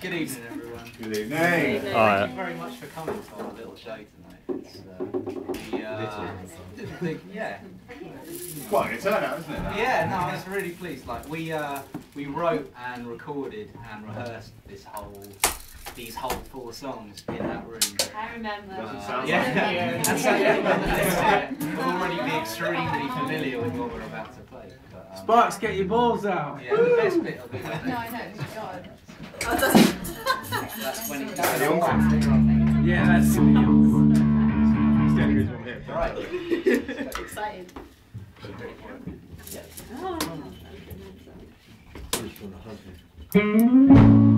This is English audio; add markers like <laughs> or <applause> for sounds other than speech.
Good evening, everyone. Good evening. Thank you very much for coming to our little show tonight. It's, uh, we, uh, didn't think, yeah, Quite a good turnout, isn't it? yeah. No, I was really pleased. Like we, uh, we wrote and recorded and rehearsed this whole, these whole four songs in that room. I remember. Uh, sound yeah, like yeah. And so yeah, we'll already be extremely familiar with what we're about to play. But, um, Sparks, get your balls out. yeah, the best bit will be No, I know. God. That's when it That's the goes. encore. Yeah, that's it. Stand here, one here. Right. Excited. <laughs> There's